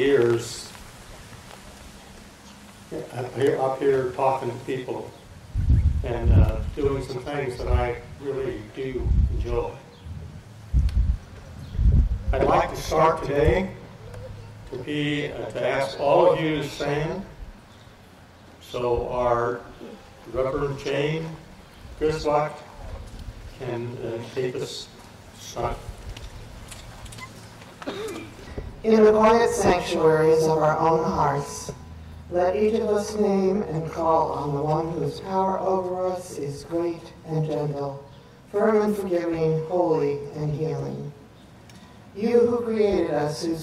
years, up here, up here talking to people and uh, doing some things that I really do enjoy. I'd like to start today to be, uh, to ask all of you to stand. So our Reverend Jane Griswold can uh, take us start. In the quiet sanctuaries of our own hearts, let each of us name and call on the one whose power over us is great and gentle, firm and forgiving, holy and healing. You who created us, who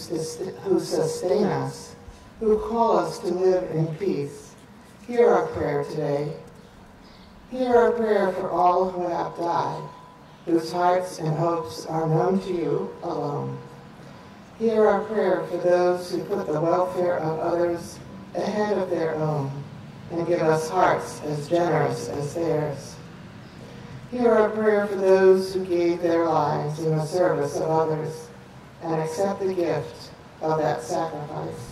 sustain us, who call us to live in peace, hear our prayer today. Hear our prayer for all who have died, whose hearts and hopes are known to you alone. Hear our prayer for those who put the welfare of others ahead of their own and give us hearts as generous as theirs. Hear our prayer for those who gave their lives in the service of others and accept the gift of that sacrifice.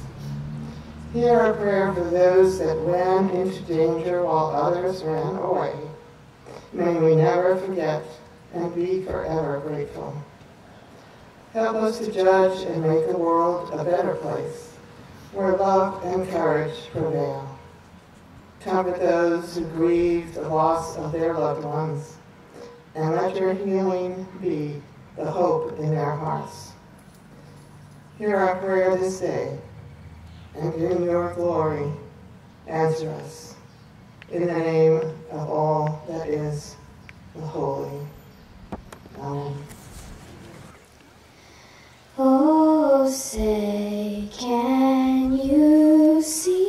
Hear our prayer for those that ran into danger while others ran away. May we never forget and be forever grateful. Help us to judge and make the world a better place where love and courage prevail. Comfort those who grieve the loss of their loved ones, and let your healing be the hope in their hearts. Hear our prayer this day, and in your glory, answer us. In the name of all that is the holy. Amen. Oh, say, can you see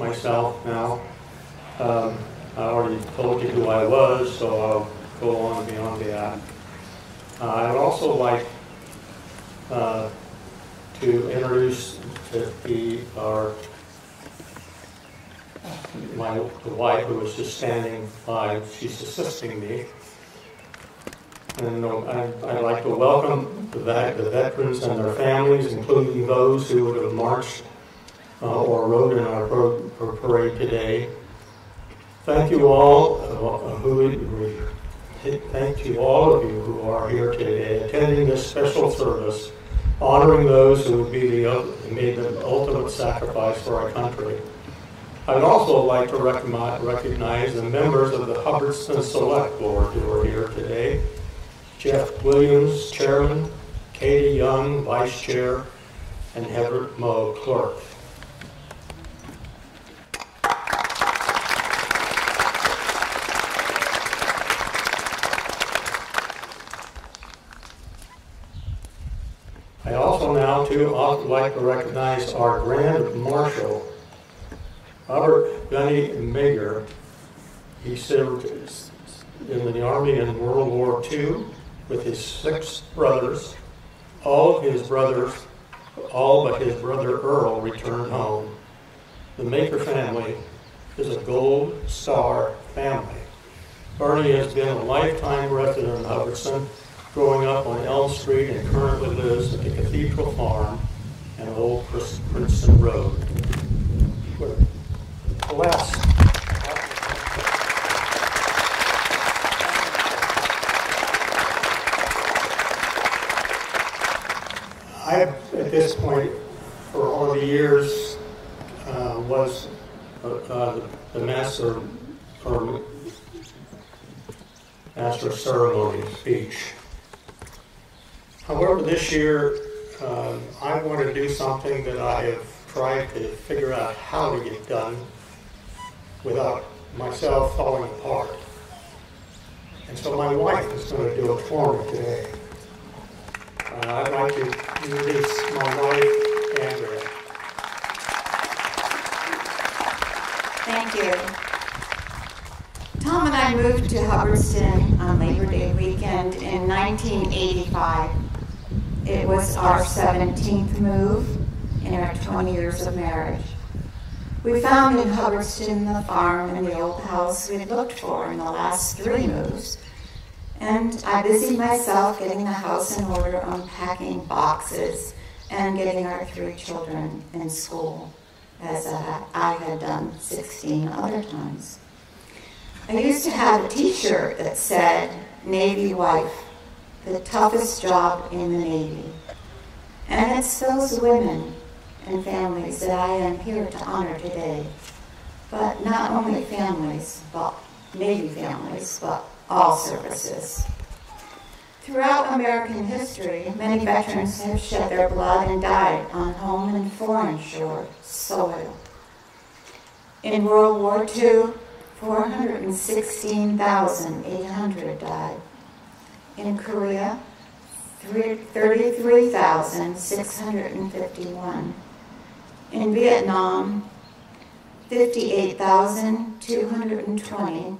myself now. Um, I already told you who I was, so I'll go on beyond that. Uh, I would also like uh, to introduce to be our my the wife who was just standing by. She's assisting me. And uh, I- I'd like to welcome the vet- the veterans and their families, including those who would have marched uh, or rode in our pro- our parade today. Thank you all uh, who, thank you all of you who are here today attending this special service, honoring those who would be the, made the ultimate sacrifice for our country. I'd also like to recognize, recognize the members of the Hubbardston Select Board who are here today. Jeff Williams, Chairman, Katie Young, Vice Chair, and Heather Moe, Clerk. I also now too would like to recognize our Grand Marshal, Robert Gunny Mager. He served in the Army in World War II with his six brothers. All of his brothers, all but his brother Earl, returned home. The Maker family is a Gold Star family. Barney has been a lifetime resident of Hubbardston, growing up on Elm Street and currently lives at the Cathedral Farm and Old Princeton Road. Bless. I, at this point, for all the years, uh, was uh, uh, the master, or master of ceremony speech. However, this year, uh, I want to do something that I have tried to figure out how to get done without myself falling apart. And so my wife is going to do it for me today. Uh, I'd like to introduce my wife, Andrea. Thank you. Tom and I moved to Hubbardston on Labor Day weekend in 1985. It was our 17th move in our 20 years of marriage. We found in Hubbardston the farm and the old house we had looked for in the last three moves. And I busied myself getting the house in order, unpacking boxes, and getting our three children in school, as I had done 16 other times. I used to have a t-shirt that said, Navy wife, the toughest job in the Navy. And it's those women and families that I am here to honor today. But not only families, but Navy families, but all services. Throughout American history, many veterans have shed their blood and died on home and foreign shore soil. In World War II, 416,800 died. In Korea, 33,651. In Vietnam, 58,220.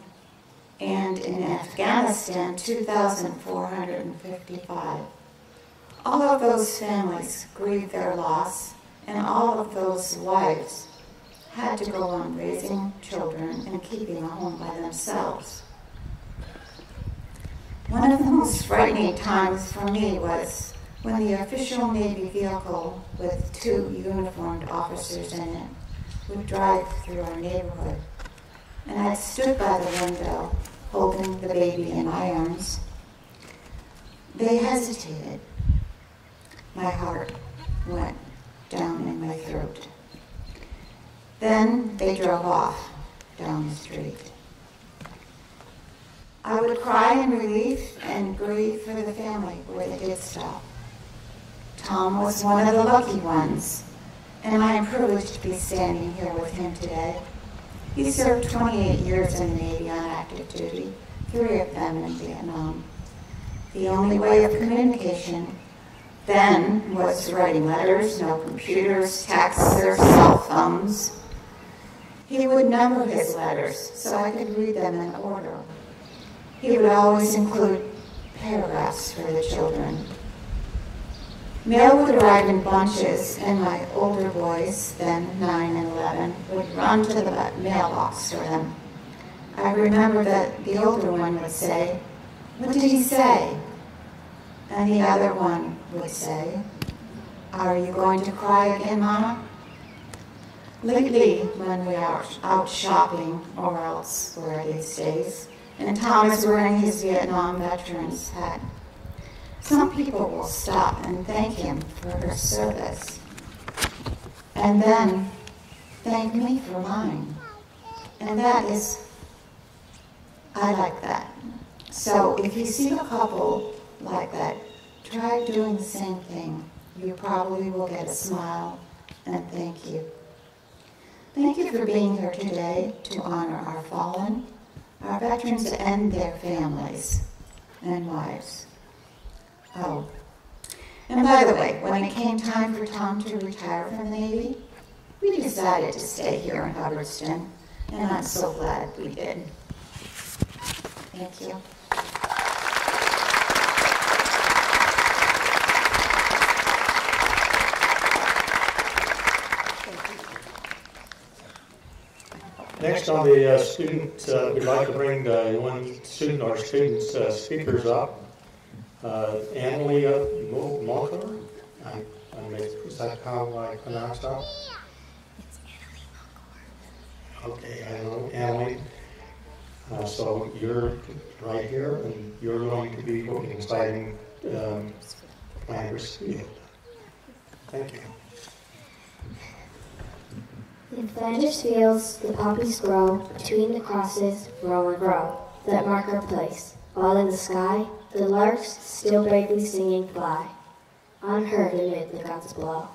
And in Afghanistan, 2,455. All of those families grieved their loss, and all of those wives had to go on raising children and keeping a home by themselves. One of the most frightening times for me was when the official Navy vehicle with two uniformed officers in it would drive through our neighborhood. And I stood by the window holding the baby in my arms. They hesitated. My heart went down in my throat. Then they drove off down the street. I would cry in relief and grieve for the family where they did stop. Tom was one of the lucky ones, and I am privileged to be standing here with him today. He served 28 years in the Navy on active duty, three of them in Vietnam. The only way of communication Then was writing letters, no computers, texts, or cell phones. He would number his letters so I could read them in order. He would always include paragraphs for the children. Mail would arrive in bunches, and my older boys, then 9 and 11, would run to the mailbox for them. I remember that the older one would say, What did he say? And the other one would say, Are you going to cry again, Mama? Lately, when we are out shopping or elsewhere these days, and Tom is wearing his Vietnam veteran's hat, some people will stop and thank him for her service. And then thank me for mine. And that is, I like that. So if you see a couple like that, try doing the same thing. You probably will get a smile and thank you. Thank you for being here today to honor our fallen, our veterans and their families and wives. Oh. And by the way, when it came time for Tom to retire from the Navy, we decided to stay here in Hubbardston, and I'm so glad we did. Thank you. Next on the uh, student, uh, we'd like to bring uh, one student or students uh, speakers up. Uh, Annalie uh, Mulker, I, I is that how I pronounce that? Okay, I know. Uh, so you're right here, and you're going to be exciting um, Field. Thank you. In Flanders fields, the poppies grow, between the crosses, row and row, that mark our place. While in the sky, the larks, still bravely singing, fly, unheard amid the gods below.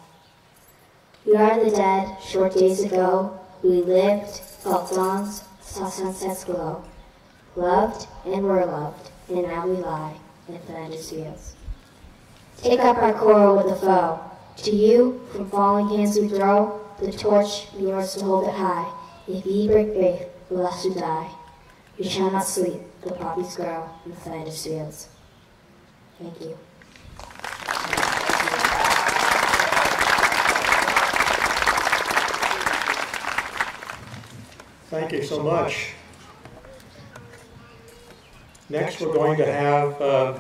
We are the dead, short days ago, we lived, felt dawns, saw sunsets glow, loved and were loved, and now we lie in Flanders fields. Take up our quarrel with the foe. To you, from falling hands we throw the torch, yours to hold it high. If ye break faith, last who die. We shall not sleep, the poppies grow in the Flanders fields. Thank you. Thank you so much. Next, we're going to have uh,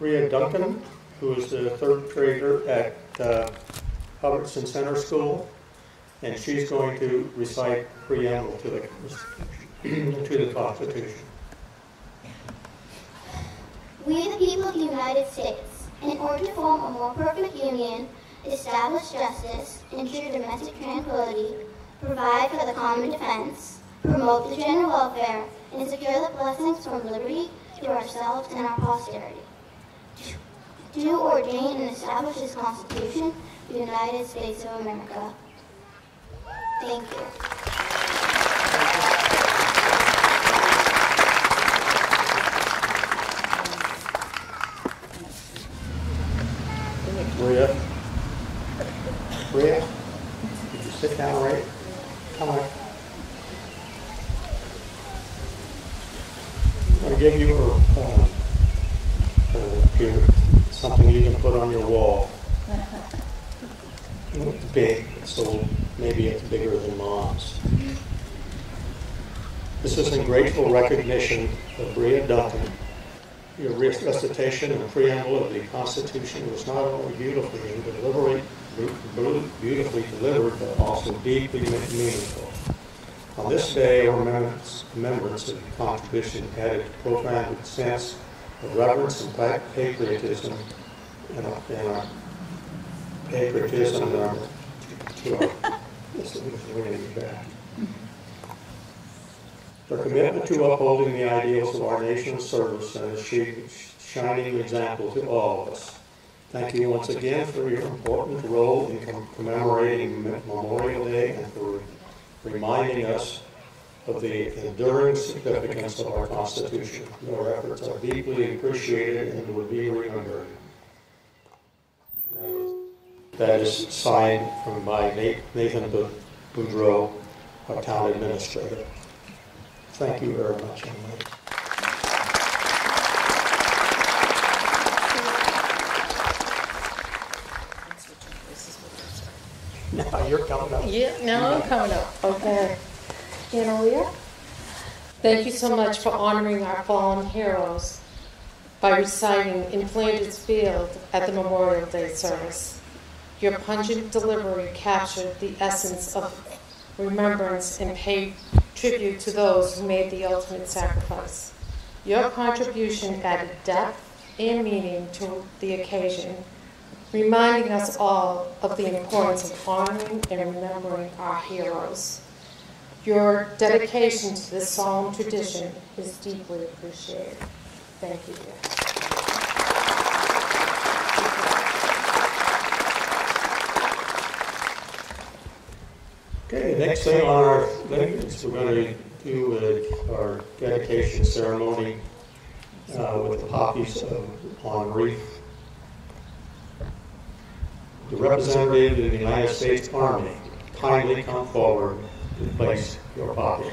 Rhea Duncan, who is the third grader at uh, Hubbardston Center School, and she's going to recite preamble to the, to the Constitution. We, the people of the United States, in order to form a more perfect union, establish justice, ensure domestic tranquility, provide for the common defense, promote the general welfare, and secure the blessings from liberty to ourselves and our posterity. Do ordain and establish this Constitution, the United States of America. Thank you. Maria? Maria? Could you sit down right? Come on. I'm going to give you a poem. Uh, here, something you can put on your wall. It's big, so maybe it's bigger than mom's. This is in grateful recognition of Bria Duncan. Your recitation and preamble of the Constitution was not only beautifully beautifully delivered, but also deeply meaningful. On this day, our remembrance of the contribution added a profound sense of reverence and patriotism and, and our patriotism and our, to our, commitment to upholding the ideals of our nation's service and a shining example to all of us. Thank you once again for your important role in commemorating Memorial Day and for reminding us of the enduring significance of our Constitution. Your efforts are deeply appreciated and will be remembered. that is signed from Na- Nathan Boudreau, our town administrator. Thank you very much, Emily. You're coming up. Yeah, now I'm coming up. Okay. Annalea? Thank you so much for honoring our fallen heroes by reciting in Flanders Field at the Memorial Day service. Your pungent delivery captured the essence of remembrance and paid tribute to those who made the ultimate sacrifice. Your contribution added depth and meaning to the occasion, reminding us all of the importance of honoring and remembering our heroes. Your dedication to this solemn tradition is deeply appreciated. Thank you. Okay, next thing on our list, we're going to do uh, our dedication ceremony uh, with the poppies on wreath. The representative of the United States Army kindly come forward to place your poppy.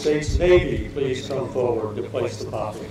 States Navy, please come forward to place the poppy.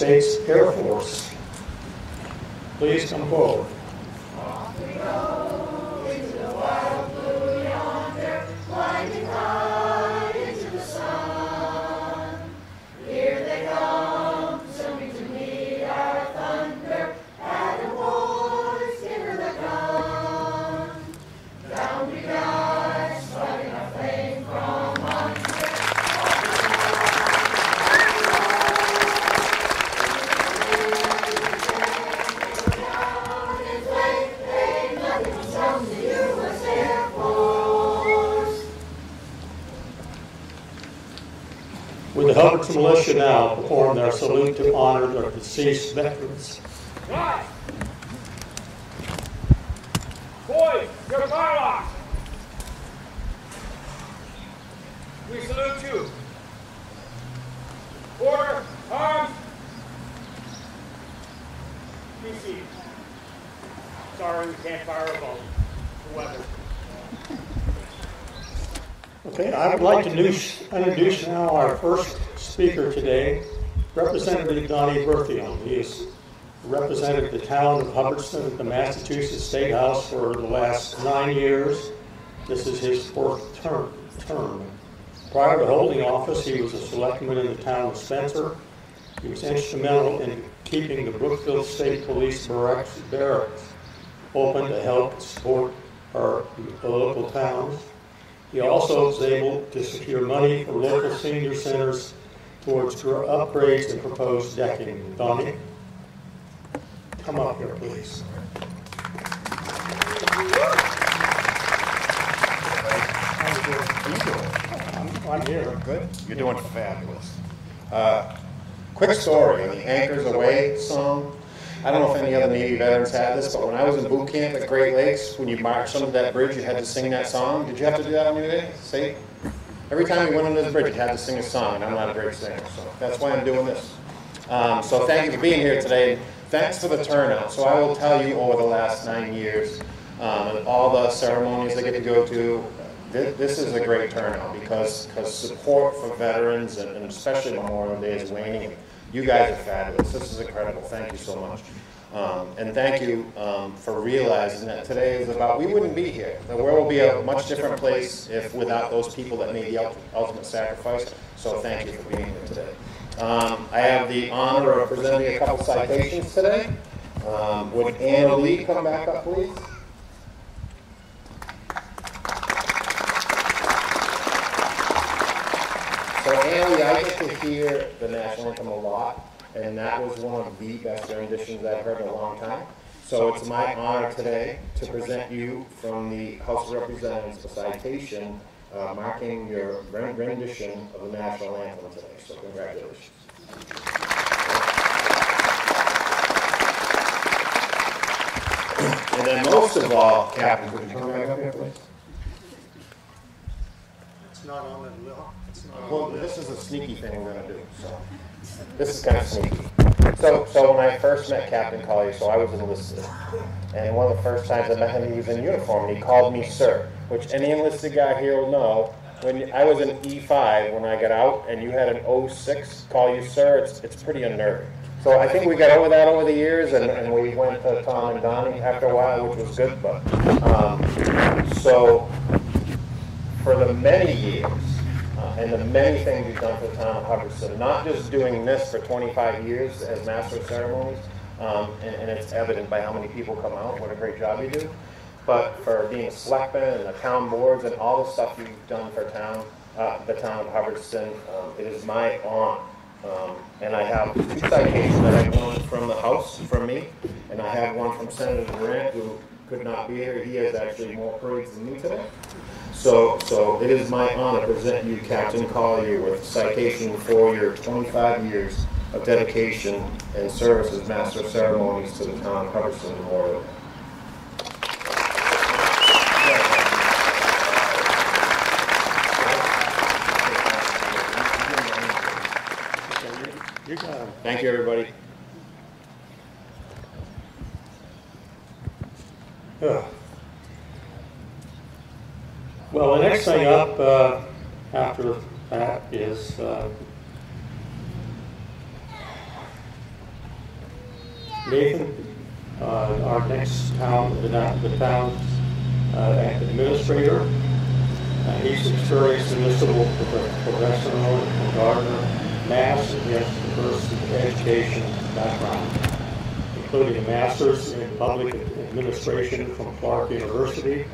The their salute to honor their deceased veterans. Boys, your firearms! We salute you. Order, arms. Be seated. Sorry, we can't fire a bolt. The weather. Okay, I would like to introduce now our first speaker today, Representative Donnie Berthiaume. He has represented the town of Hubbardston at the Massachusetts State House for the last nine years. This is his fourth term. term. Prior to holding office, he was a selectman in the town of Spencer. He was instrumental in keeping the Brookfield State Police Barracks barracks open to help support our local towns. He also was able to secure money for local senior centers towards gr- upgrades and proposed decking. Donnie, come up here, please. I'm I'm here. Good. You're doing fabulous. Uh, quick story on the Anchors Aweigh song. I don't know if any other Navy veterans had this, but when I was in boot camp at Great Lakes, when you marched under that bridge, you had to sing that song. Did you have to do that when you did? See? Every time you went under this bridge, you had to sing a song, and I'm not a great singer, so that's why I'm doing this. Um, so thank you for being here today. Thanks for the turnout. So I will tell you over the last nine years, um, and all the ceremonies I get to go to, thi- this is a great turnout because, because support for veterans and and especially Memorial Day is waning. You guys are fabulous. This is incredible. Thank you so much. Um, and thank you um, for realizing that today is about, we wouldn't be here. The world will be a much different place if without those people that made the ultimate sacrifice. So thank you for being here today. Um, I have the honor of presenting a couple citations today. Um, would Anna Lee come back up, please? So Anna Lee, I get to hear the national anthem a lot, and that was one of the best renditions I've heard in a long time. So it's my honor today to present you from the House of Representatives a citation uh, marking your rendition of the national anthem today. So congratulations. And then most of all, Captain, could you come back up here, please? Not on the. Well, this is a sneaky thing we're gonna do, so. This is kind of sneaky. So, so when I first met Captain Collier, so I was enlisted, and one of the first times I met him, he was in uniform, and he called me sir, which any enlisted guy here will know. When I was an E5 when I got out, and you had an O6 call you sir, it's, it's pretty unnerving. So I think we got over that over the years, and, and we went to Tom and Donnie after a while, which was good, but, um, so, for the many years, uh, and the many things you've done for the town of Hubbardston, not just doing this for 25 years as master of ceremonies, um, and, and it's evident by how many people come out, what a great job you do, but for being a selectman and the town boards and all the stuff you've done for town, uh, the town of Hubbardston, um, it is my honor. Um, and I have two citations that I won from the House, from me, and I have one from Senator Durant, who could not be here. He has actually more parades than me today. So, so it is my honor to present you, Captain Collier, with citation for your 25 years of dedication and service as Master of Ceremonies to the town of Hubbardston Memorial. Thank you, everybody. Well, the next thing up uh, after that is uh, Nathan, uh, our next town, the town- the town's uh, administrator. Uh, He's experienced in this municipal professional in Gardner, Mass, and a diverse education background including a master's in public administration from Clark University,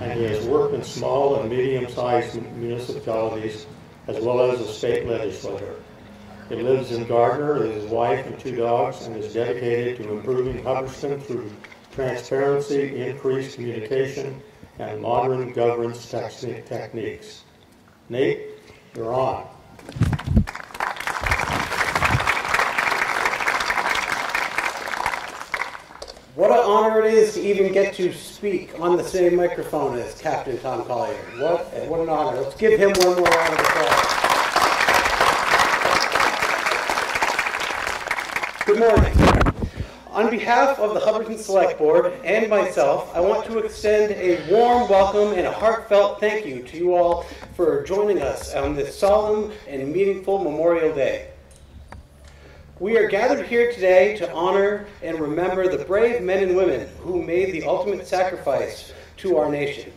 and he has worked in small and medium-sized municipalities as well as a state legislator. He lives in Gardner with his wife and two dogs and is dedicated to improving Hubbardston through transparency, increased communication, and modern governance techniques. Nate, you're on. Honor it is to even get to speak on the same microphone as Captain Tom Collier. What, what an honor. Let's give him one more round of applause. Good morning. On behalf of the Hubbardston Select Board and myself, I want to extend a warm welcome and a heartfelt thank you to you all for joining us on this solemn and meaningful Memorial Day. We are gathered here today to honor and remember the brave men and women who made the ultimate sacrifice to our nation.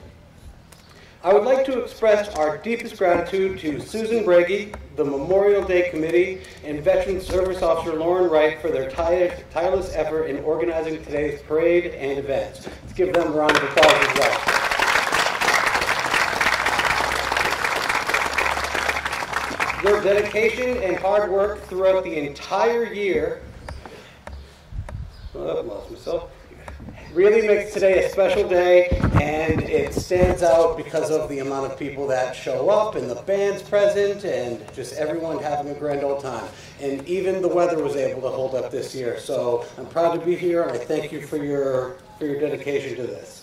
I would like to express our deepest gratitude to Susan Brady, the Memorial Day Committee, and Veteran Service Officer Lauren Wright for their tireless effort in organizing today's parade and events. Let's give them a round of applause as well. Your dedication and hard work throughout the entire year, oh, lost myself, really makes today a special day, and it stands out because of the amount of people that show up, and the bands present, and just everyone having a grand old time. And even the weather was able to hold up this year. So I'm proud to be here, and I thank you for your for your dedication to this.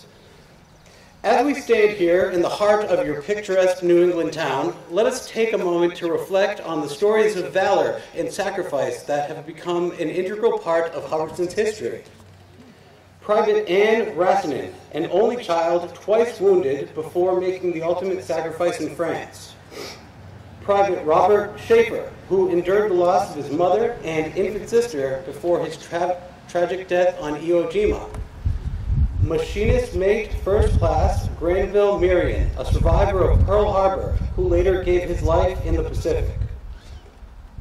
As we stand here in the heart of your picturesque New England town, let us take a moment to reflect on the stories of valor and sacrifice that have become an integral part of Hubbardston's history. Private Anne Rassanen, an only child twice wounded before making the ultimate sacrifice in France. Private Robert Schaefer, who endured the loss of his mother and infant sister before his tra- tragic death on Iwo Jima Machinist Mate First Class Granville Marion, a survivor of Pearl Harbor, who later gave his life in the Pacific.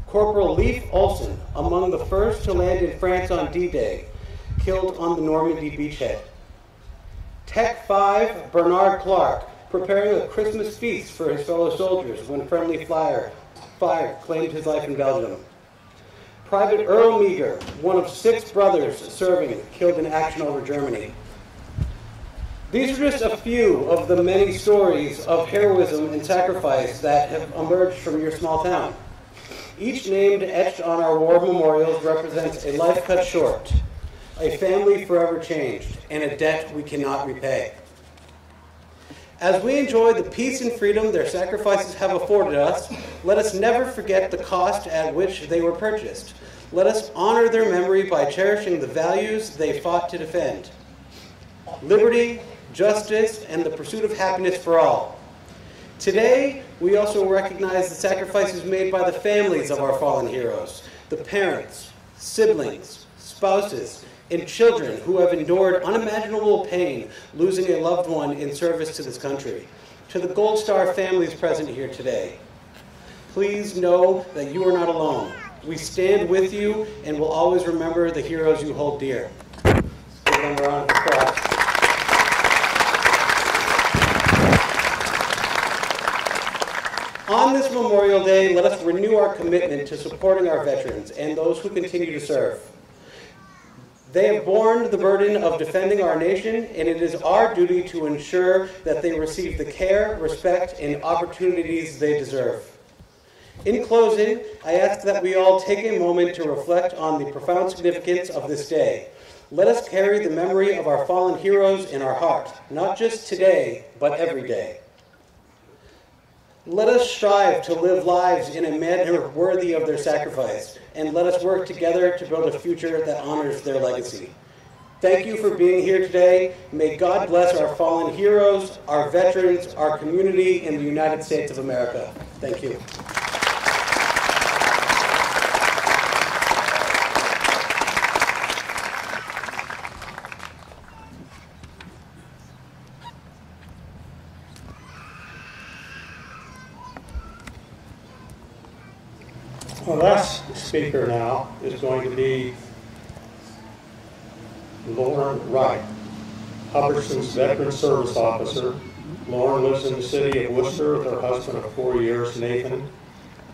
Corporal Leif Olson, among the first to land in France on D-Day, killed on the Normandy beachhead. Tech 5 Bernard Clark, preparing a Christmas feast for his fellow soldiers when friendly fire, fire claimed his life in Belgium. Private Earl Meager, one of six brothers serving, killed in action over Germany. These are just a few of the many stories of heroism and sacrifice that have emerged from your small town. Each named etched on our war memorials represents a life cut short, a family forever changed, and a debt we cannot repay. As we enjoy the peace and freedom their sacrifices have afforded us, let us never forget the cost at which they were purchased. Let us honor their memory by cherishing the values they fought to defend liberty, justice, and the pursuit of happiness for all. Today, we also recognize the sacrifices made by the families of our fallen heroes, the parents, siblings, spouses, and children who have endured unimaginable pain losing a loved one in service to this country. To the Gold Star families present here today, please know that you are not alone. We stand with you and will always remember the heroes you hold dear. On this Memorial Day, let us renew our commitment to supporting our veterans and those who continue to serve. They have borne the burden of defending our nation, and it is our duty to ensure that they receive the care, respect, and opportunities they deserve. In closing, I ask that we all take a moment to reflect on the profound significance of this day. Let us carry the memory of our fallen heroes in our heart, not just today, but every day. Let us strive to live lives in a manner worthy of their sacrifice, and let us work together to build a future that honors their legacy. Thank you for being here today. May God bless our fallen heroes, our veterans, our community and the United States of America. Thank you. The last speaker now is going to be Lauren Wright, Hubbardston's Veteran Service Officer. Lauren lives in the city of Worcester with her husband of four years, Nathan.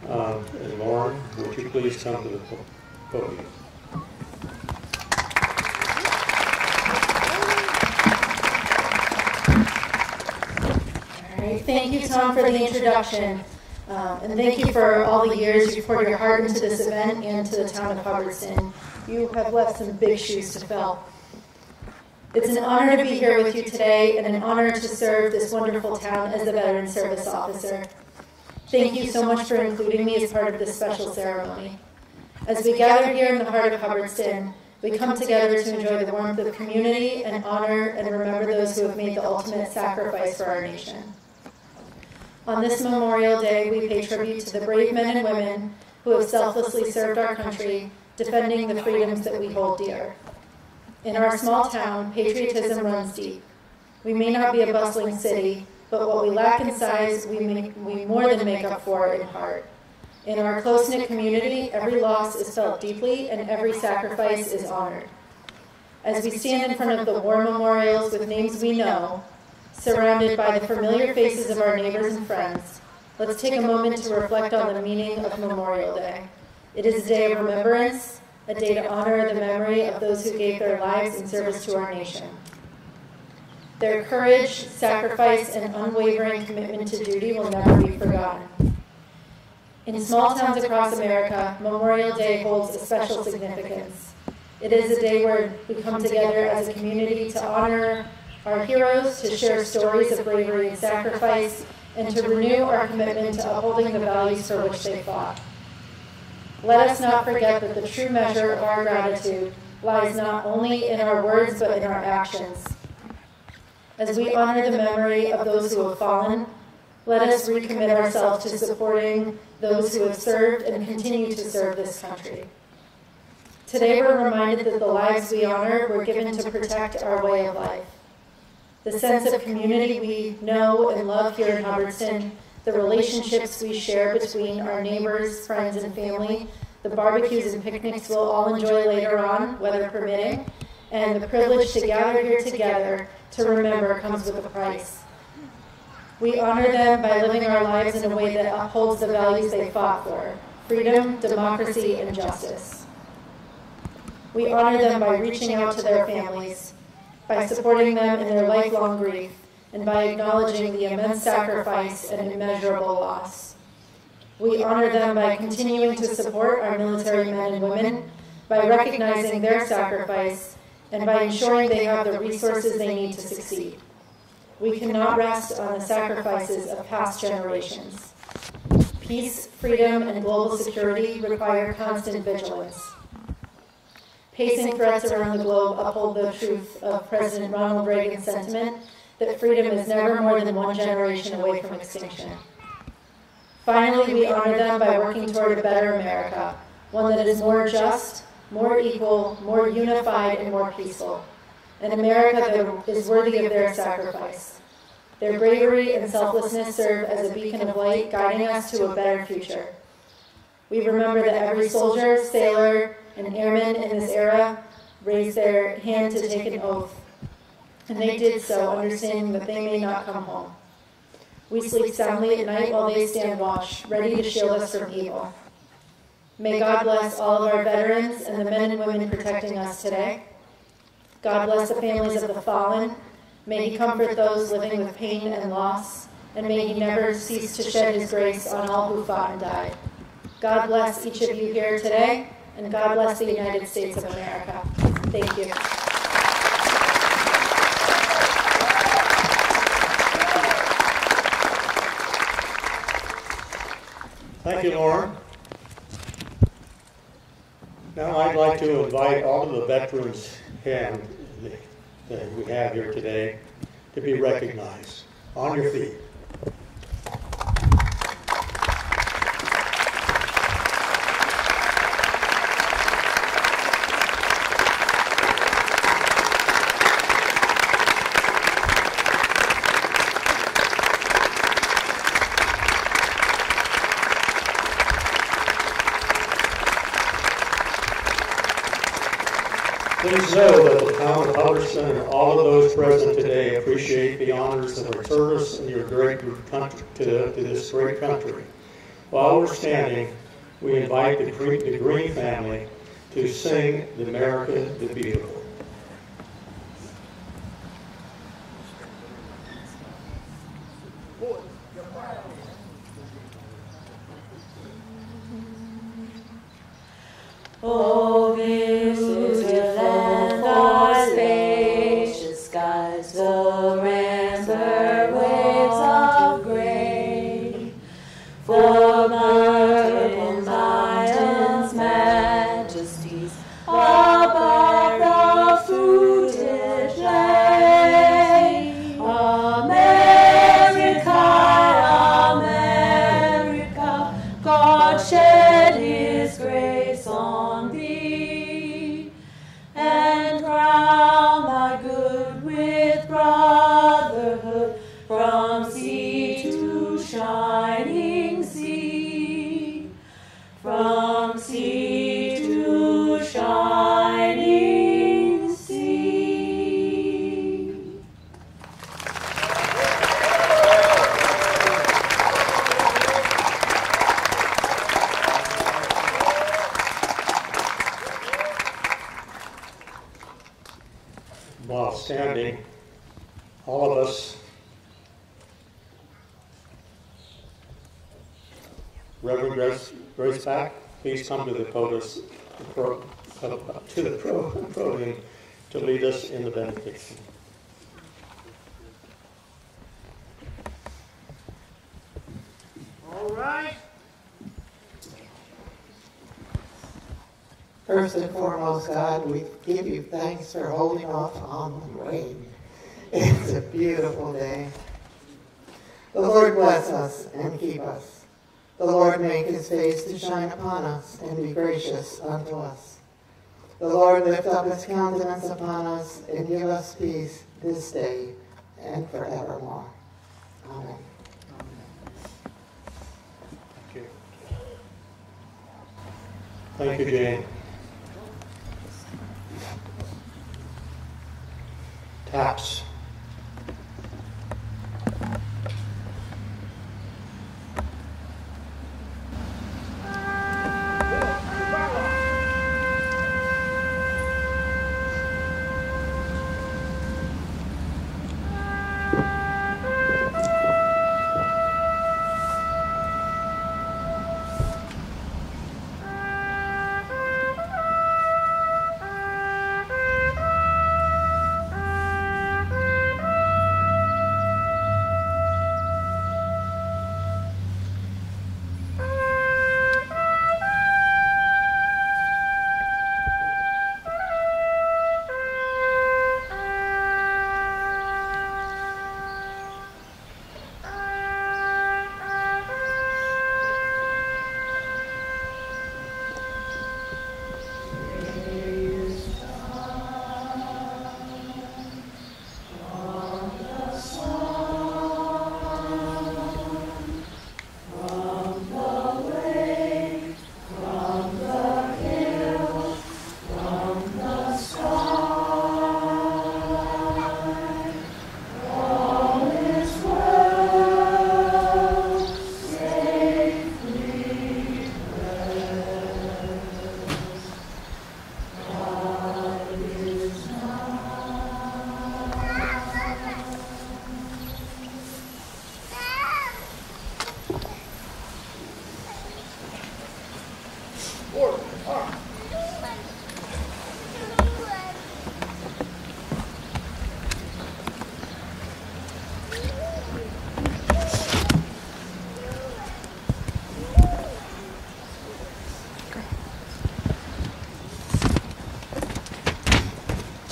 Um, and Lauren, would you please come to the podium? Thank you, Tom, for the introduction. Um, and thank you for all the years you've poured your heart into this event and to the town of Hubbardston. You have left some big shoes to fill. It's an honor to be here with you today and an honor to serve this wonderful town as a Veteran Service Officer. Thank you so much for including me as part of this special ceremony. As we gather here in the heart of Hubbardston, we come together to enjoy the warmth of community and honor and remember those who have made the ultimate sacrifice for our nation. On this Memorial Day, we pay tribute to the brave men and women who have selflessly served our country, defending the freedoms that we hold dear. In our small town, patriotism runs deep. We may not be a bustling city, but what we lack in size, we, make, we more than make up for in heart. In our close knit community, every loss is felt deeply and every sacrifice is honored. As we stand in front of the war memorials with names we know, surrounded by the familiar faces of our neighbors and friends, let's take a moment to reflect on the meaning of Memorial Day. It is a day of remembrance, a day to honor the memory of those who gave their lives in service to our nation. Their courage, sacrifice, and unwavering commitment to duty will never be forgotten. In small towns across America, Memorial Day holds a special significance. It is a day where we come together as a community to honor our heroes, to share stories of bravery and sacrifice, and to renew our commitment to upholding the values for which they fought. Let us not forget that the true measure of our gratitude lies not only in our words but in our actions. As we honor the memory of those who have fallen, let us recommit ourselves to supporting those who have served and continue to serve this country. Today we're reminded that the lives we honor were given to protect our way of life the sense of community we know and love here in Hubbardston, the relationships we share between our neighbors, friends, and family, the barbecues and picnics we'll all enjoy later on, weather permitting, and the privilege to gather here together to remember comes with a price. We honor them by living our lives in a way that upholds the values they fought for. freedom, democracy, and justice. We honor them by reaching out to their families, by supporting them in their lifelong grief, and by acknowledging the immense sacrifice and immeasurable loss. We honor them by continuing to support our military men and women, by recognizing their sacrifice, and by ensuring they have the resources they need to succeed. We cannot rest on the sacrifices of past generations. Peace, freedom, and global security require constant vigilance. Pacing threats around the globe uphold the truth of President Ronald Reagan's sentiment that freedom is never more than one generation away from extinction. Finally, we honor them by working toward a better America, one that is more just, more equal, more unified, and more peaceful. An America that is worthy of their sacrifice. Their bravery and selflessness serve as a beacon of light guiding us to a better future. We remember that every soldier, sailor, and airmen in this era raised their hand to take an oath, and they did so understanding that they may not come home. We sleep soundly at night while they stand watch, ready to shield us from evil. May God bless all of our veterans and the men and women protecting us today. God bless the families of the fallen. May He comfort those living with pain and loss, and may He never cease to shed His grace on all who fought and died. God bless each of you here today, and God bless the United States of America. Thank you. Thank you, Lauren. Now I'd like to invite all of the veterans and that we have here today to be recognized. On your feet. Please know that the town of Hubbardston and all of those present today appreciate the honors of your service and your great country to, to this great country. While we're standing, we invite the, the Green family to sing the America the Beautiful. Please come to the podium, uh, to the pro- podium to lead us in the benediction. All right. First and foremost, God, we give you thanks for holding off on the rain. It's a beautiful day. The Lord bless us and keep us. The Lord make his face to shine upon us and be gracious unto us. The Lord lift up his countenance upon us and give us peace this day and forevermore. Amen. Thank you, Jane. Taps.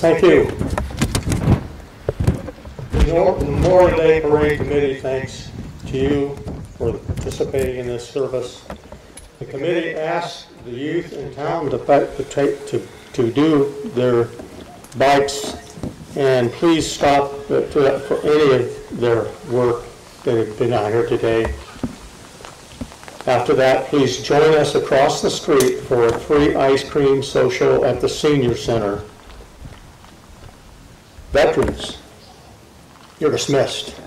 Thank you. The Memorial Day Parade Committee thanks to you for participating in this service. The committee asks the youth in town to, to take, to, to do their bikes, and please stop uh, for for any of their work that have been out here today. After that, please join us across the street for a free ice cream social at the senior center. Veterans, you're dismissed.